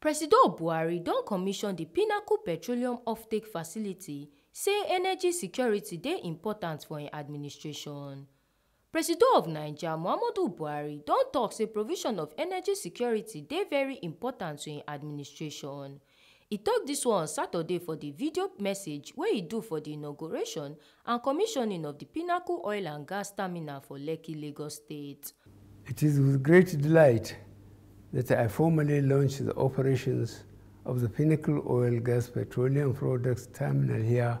President Buhari don commission di Pinnacle Petroleum offtake facility say energy security dey important for im administration. President of Naija Muhammadu Buhari don tok say provision of energy security dey very important to im administration. E tok dis one on Saturday for di video message wey e do for di inauguration and commissioning of di Pinnacle Oil and Gas Terminal for Lekki, Lagos State. It is with great delight that I formally launch the operations of the Pinnacle Oil Gas Petroleum Products Terminal here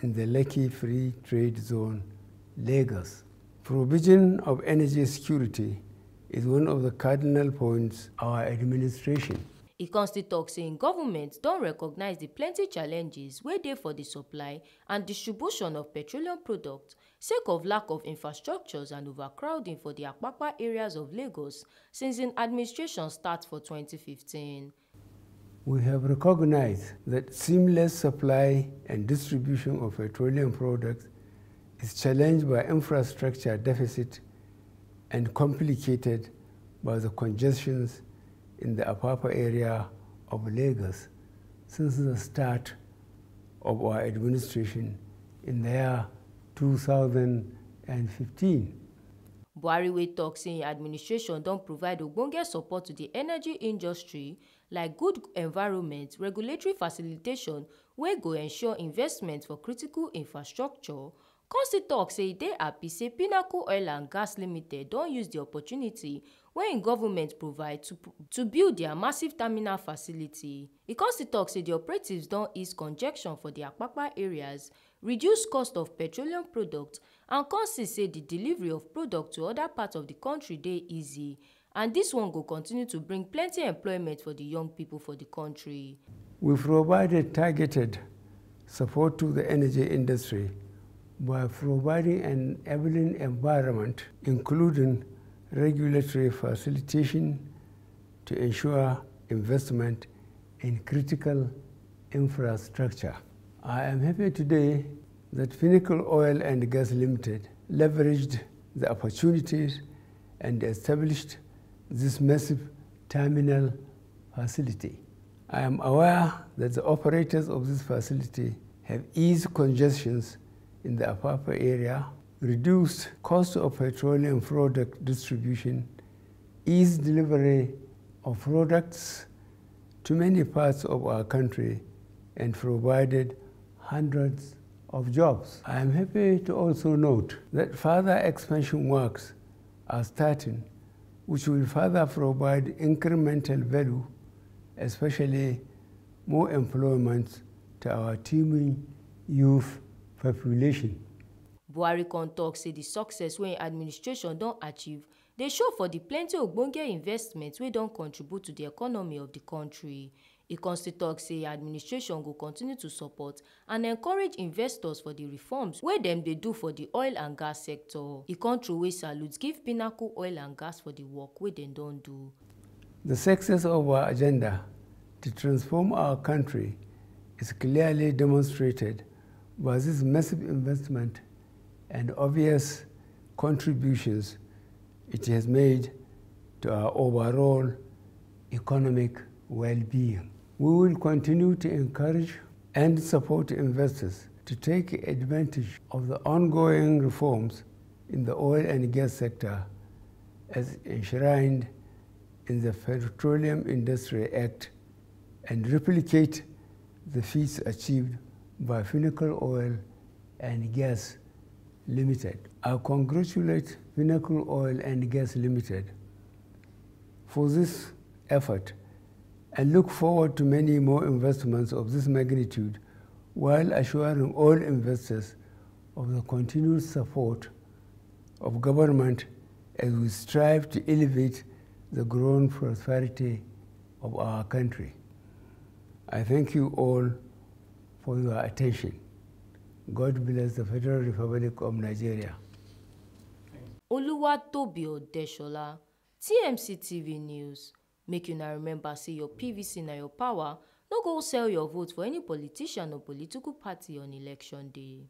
in the Lekki Free Trade Zone, Lagos. Provision of energy security is one of the cardinal points our administration. E con still tok say government don recognise di plenty challenges wey dey for di supply and distribution of petroleum products sake of lack of infrastructures and overcrowding for di apapa areas of lagos since im administration start for 2015. We have recognized that seamless supply and distribution of petroleum products is challenged by infrastructure deficit and complicated by the congestions in the Apapa area of Lagos since the start of our administration in the year 2015. buhari wey tok say im administration don provide ogbonge support to the energy industry like good environment regulatory facilitation wey go ensure investment for critical infrastructure still tok say e dey happy say pinnacle oil and gas limited don use di opportunity wey im government provide to to build dia massive terminal facility. E still tok say di operatives don ease congestion for di apapa areas reduce cost of petroleum products and con say di delivery of products to oda parts of di kontri dey easy. And dis one go continue to bring plenty employment for di young pipo for di kontri. We provided targeted support to the energy industry by providing an enabling environment, including regulatory facilitation to ensure investment in critical infrastructure. I am happy today that Pinnacle Oil and Gas Limited leveraged the opportunities and established this massive terminal facility. I am aware that the operators of this facility have eased congestions in the Apapa area, reduced cost of petroleum product distribution, eased delivery of products to many parts of our country, and provided hundreds of jobs. I am happy to also note that further expansion works are starting, which will further provide incremental value, especially more employment to our teeming youth population. buhari con tok say di success wey im administration don achieve dey show for di plenty ogbonge investment wey don contribute to di economy of di kontri e con still tok say administration go continue to support and encourage investors for di reforms wey dem dey do for di oil and gas sector e con throway salute give pinnacle oil and gas for di work wey dem don do. The success of our agenda to transform our country is clearly demonstrated by this massive investment and obvious contributions it has made to our overall economic well-being. We will continue to encourage and support investors to take advantage of the ongoing reforms in the oil and gas sector as enshrined in the Petroleum Industry Act and replicate the feats achieved by Pinnacle Oil and Gas Limited. I congratulate Pinnacle Oil and Gas Limited for this effort and look forward to many more investments of this magnitude while assuring all investors of the continued support of government as we strive to elevate the growing prosperity of our country. I thank you all for your attention. God bless the Federal Republic of Nigeria. Oluwatobi Odesola, TMC TV News. Make una remember say your PVC na your power, no go sell your vote for any politician or political party on election day.